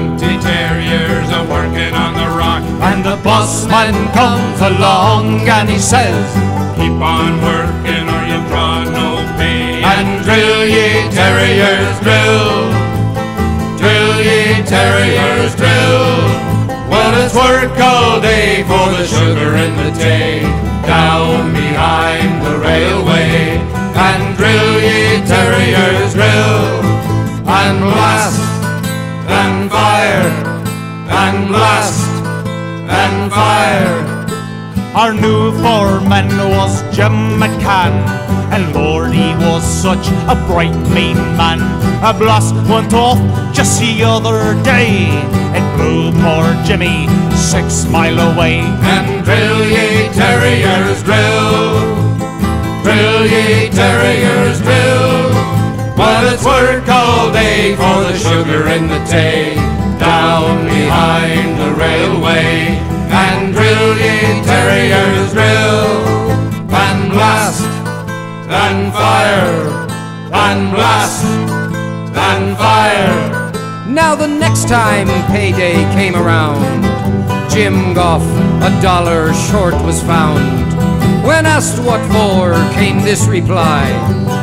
twenty terriers are working on the rock. And the bossman comes along and he says, Keep on working or you'll draw no pay. And drill ye terriers, drill. Drill ye terriers, drill. Well, it's work all day for the sugar and the tea. Down behind the railway. And drill ye terriers, drill. And blast and fire, and blast, and fire. Our new foreman was Jim McCann, and Lord, he was such a bright, mean man. A blast went off just the other day. It blew poor Jimmy six mile away. And drill ye terriers, drill. Drill ye terriers, drill. Well, it's work all for the sugar in the tay. Down behind the railway. And drill ye terriers, drill. And blast, and fire, and blast, and fire. Now the next time payday came around, Jim Goff a dollar short was found. Asked what for, came this reply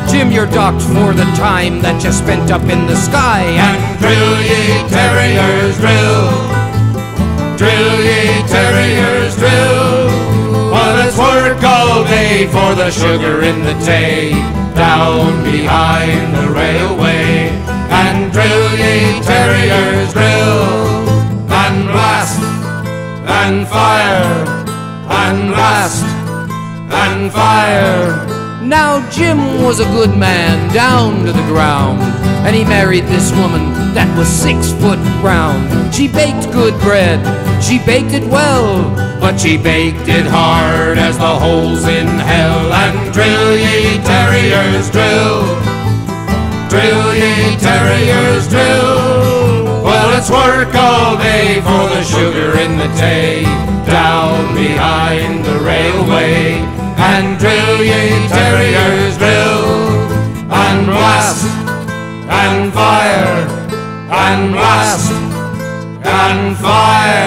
Jim, you're docked for the time that you spent up in the sky. And drill ye terriers, drill. Drill ye terriers, drill. Well, it's work all day for the sugar in the tay. Down behind the railway. And drill ye terriers, drill. And blast, and fire, and blast, and fire. Now Jim was a good man down to the ground, and he married this woman that was six foot round. She baked good bread, she baked it well, But she baked it hard as the holes in hell. And drill ye terriers, drill. Drill ye terriers, drill. Well, it's work all day for the sugar in the tay. Down behind terriers, drill. And blast, and fire, and blast, and fire.